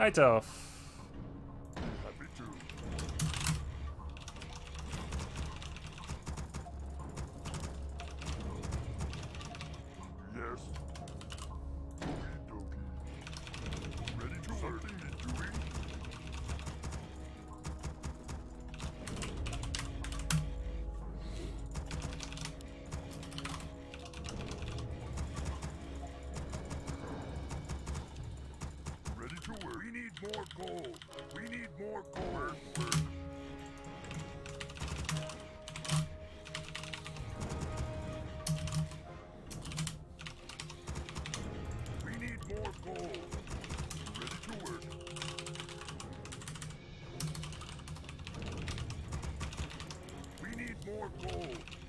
Night Elf. Need more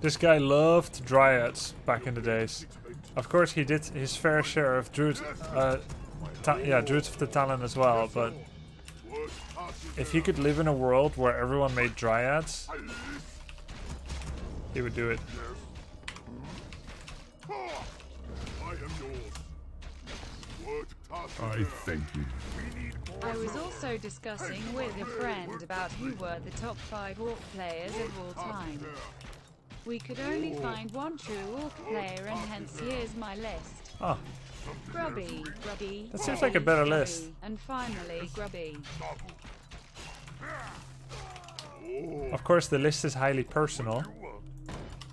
This guy loved dryads back in the days. Of course, he did his fair share of druid, uh, yeah, druids of the Talon as well. But if he could live in a world where everyone made dryads, he would do it. I am yours. What passes I there? thank you. We need more I was also discussing with a friend about who were the top five orc players of all time. We could only find one true orc player and hence here's my list. Oh, Grubby, Grubby. That seems like a better Grubby, list. And finally, Grubby. of course, the list is highly personal You want?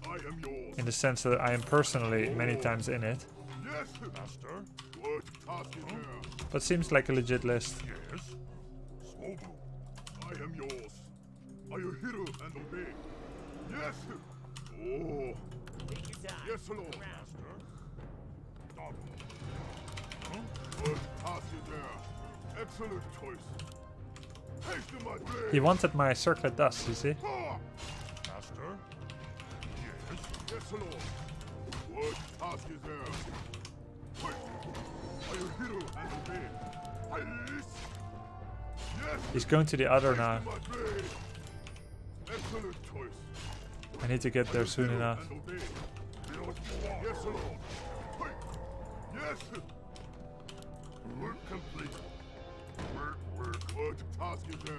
I am yours. in the sense that I am personally many times in it, Yes, master. What task is there? but seems like a legit list. Yes. Swobu. I am yours. Are you hero and obey? Yes. Oh. Yes, Lord. Master. Double. Huh? Is there? Excellent choice. My blade. He wanted my circlet dust, you see? Master. Yes. Yes, Lord. Is there? Wait. Are you hero and obey? Yes. He's going to the other now. Excellent choice. I need to get there soon enough. Yes. Work complete. Work, work. Task is there?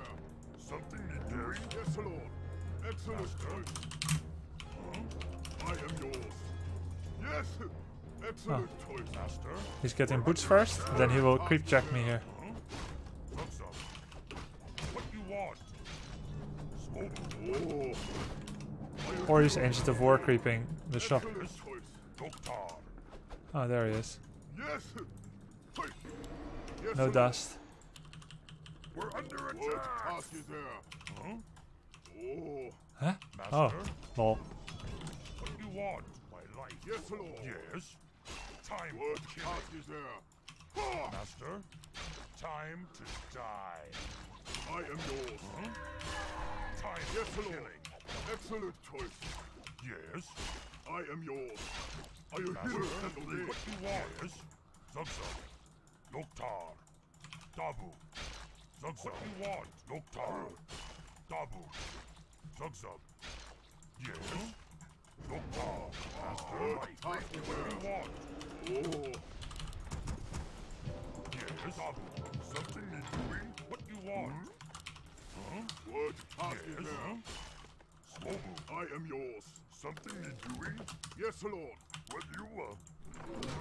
Something? Yes, Lord. Excellent choice. I am yours. Yes. Excellent choice, Master. He's getting boots first, then he will creep jack me here. What you want? Smoke. Oh. Or he's Ancient of War creeping the shop. Oh, there he is. No dust. We're under attack. Huh? Oh. Oh, lol. What you want? My life. Yes, Lord. Yes. Time what to kill. is there? Master. Time to die. I am yours. Huh? Time yes, for killing. Excellent choice. Yes. I am yours. Are you Master, hero and? What you want? Yes. Zugzug. Loktar. Dabu. Zugzug. What you want? Loktar. Dabu. Zugzug. Yes. Loktar. Master. What you want? Oh. Something is doing? Yes, Lord. What you want?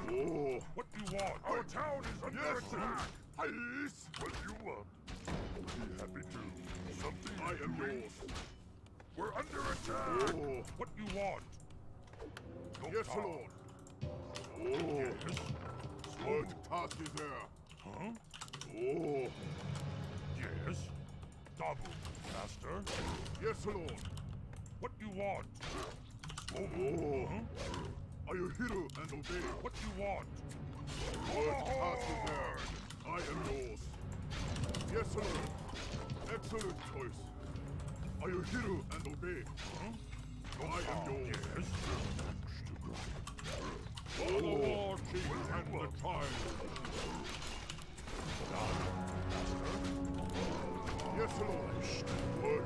Oh. What do you want? Our town is under yes, attack. Yes. What do you want? Be happy to. Something I am yours. We're under attack. Oh. What do you want? Go yes, town. Lord. Oh. Yes. What task is there? Huh? Oh. Yes. Dabu, master. Yes, Lord. What do you want? Oh. Huh? Are you hero and obey? What do you want? Task there? I am yours. Yes, sir. Excellent choice. Are you hero and obey? Huh? I am yours. Yes. For the war king and the child. Yes, Lord.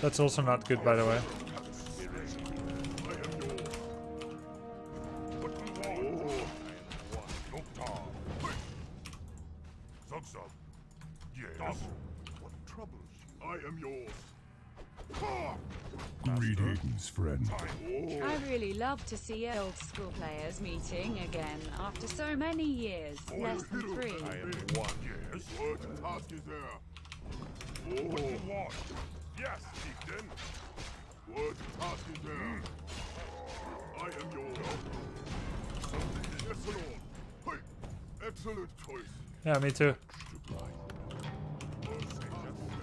That's also not good, by the way. Yes. What troubles? I am yours. Greetings, friend. I really love to see old school players meeting again after so many years. Less than three. I am one. Yes. What task is there? Oh. What do you oh. want? Yes, chieftain. What task is there? Hmm. I am yours. Yes, Hey. Excellent choice. Yeah, me too.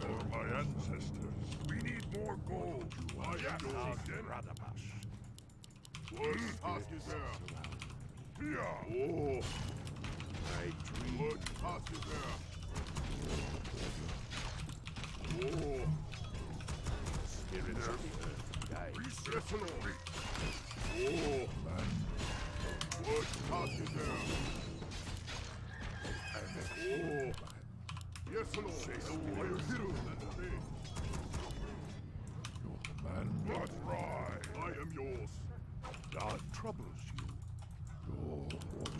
For my ancestors more gold. I yes, Radabash. What task is there? Yeah. Oh. I dream. What task is there? Earth. Oh. Man. Is there? Oh. Yes, Lord. Are you hero and obey? man. Not right. I am yours. God troubles you.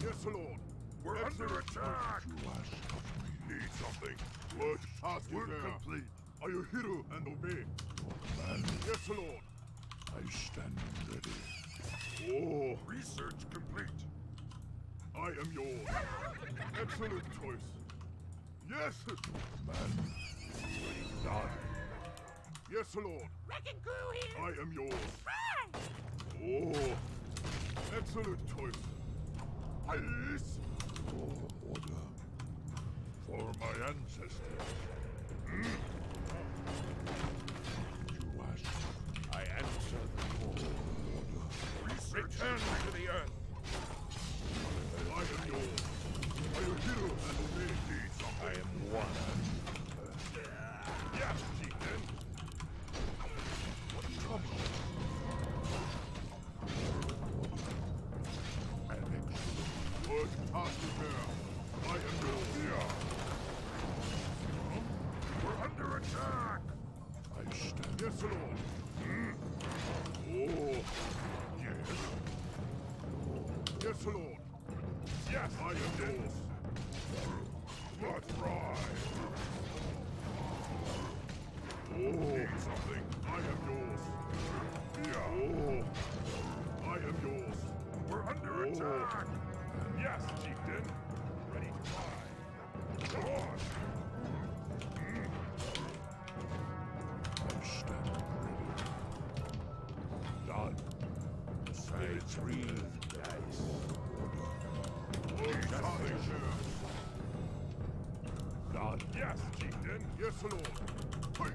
Your Yes, Lord. We're Excellent. under attack. You ask of me. Need something. What task We're complete. Are you hero and obey? Man. Yes, Lord. I stand ready. Oh. Research complete. I am yours. Excellent choice. Yes. Man. Die. Yes, Lord. Wrecking crew here. I am yours. Right. Oh, excellent choice. Ice. For order. For my ancestors. Mm. You ask. I answer the call. Order. Research. Return to the earth. I am yours. I am hero and obey. I am one. Yes, Lord. Yes, I am yours. Not right. Oh. something. I am yours. Yeah. Oh. I am yours. We're under oh. attack. Yes, chieftain. Ready to fly. Go on. Yes, Lord. Hey.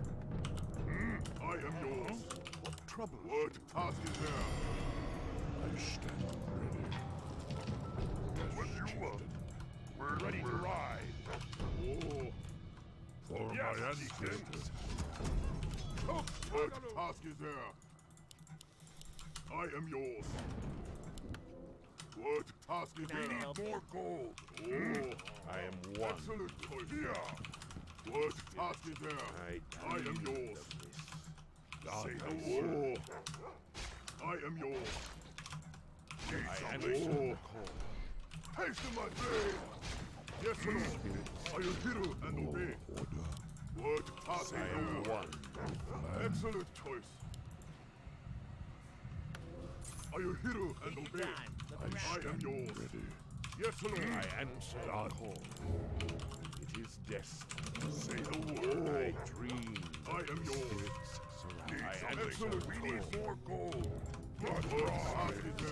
Mm, I am yours. What trouble? What task is there? I stand ready. When you are, we're ready to ride. Oh. For yes, my ancestors. Oh, what task is there? I am yours. What task is there? We need more gold. Oh. I am one. Absolute oh, Yeah. Yeah. What task is there? I, I am yours. Say the word. I am yours. Need I something? answer the Oh, call. hasten my blade. Yes, my Lord. I will hear and obey. What task is I there? one. Excellent choice. I will hear and obey. I am yours. Yes, Lord. I answer the call. Is destined. Say the word. I dream. I am yours. Need I some answer excellent. the We need more gold. Is there? I dreamed of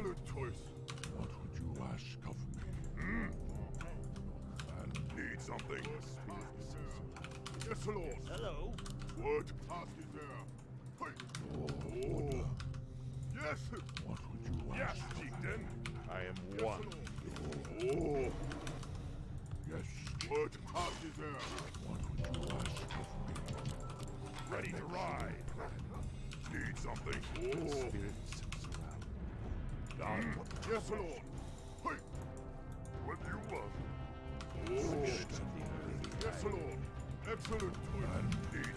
Excellent choice. What would you ask of me? Hmm? And need something. Yes, Lord. Hello. What task is there? Hey. Oh. Yes. What would you ask? yes, Chieftain. I am Yes, one. Lord. Oh. Yes. What task is there? What would you ask of me? Ready to ride. Need something. Oh. Spirits surround. Mm. Yes, Lord. Hey. Do you want? Oh. Yes, Lord. Excellent. And need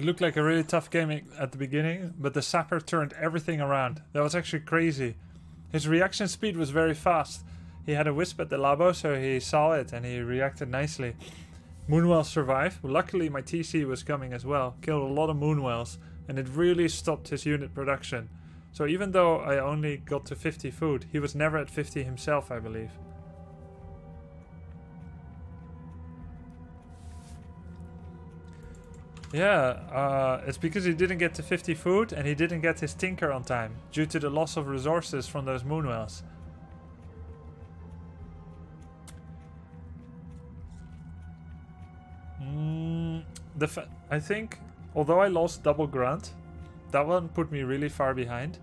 It looked like a really tough game at the beginning, but the sapper turned everything around. That was actually crazy. His reaction speed was very fast. He had a wisp at the labo, so he saw it and he reacted nicely. Moonwell survived. Luckily, my TC was coming as well. Killed a lot of Moonwells, and it really stopped his unit production. So even though I only got to 50 food, he was never at 50 himself, I believe. Yeah, uh, it's because he didn't get to 50 food and he didn't get his tinker on time due to the loss of resources from those moonwells. Mm, the I think, although I lost double grunt, that one put me really far behind.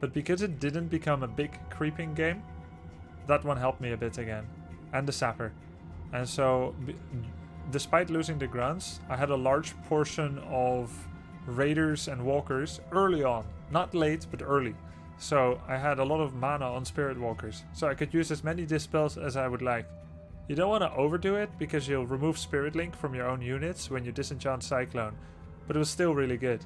But because it didn't become a big creeping game, that one helped me a bit again. And the sapper. And so despite losing the grunts, I had a large portion of raiders and walkers early on. Not late, but early. So I had a lot of mana on spirit walkers. So I could use as many dispels as I would like. You don't want to overdo it because you'll remove spirit link from your own units when you disenchant cyclone. But it was still really good.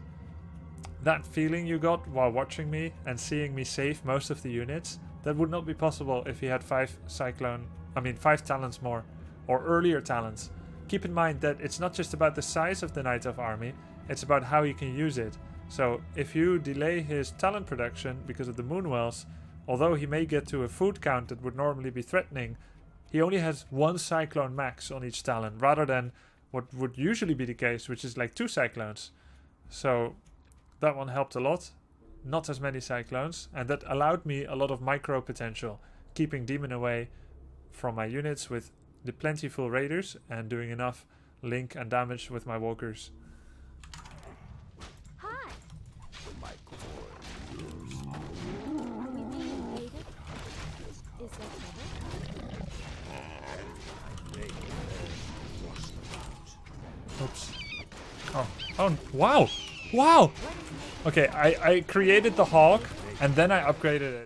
That feeling you got while watching me and seeing me save most of the units, that would not be possible if he had 5 cyclone, I mean 5 talons more, or earlier talons. Keep in mind that it's not just about the size of the Night Elf army, it's about how you can use it. So if you delay his talon production because of the Moonwells, although he may get to a food count that would normally be threatening, he only has one Cyclone max on each talon, rather than what would usually be the case, which is like two Cyclones. So that one helped a lot. Not as many Cyclones, and that allowed me a lot of micro potential, keeping Demon away from my units with the plentiful raiders and doing enough link and damage with my walkers. Hi. Oops. Oh. Oh, wow. Wow. Okay, I, I created the hawk and then I upgraded it.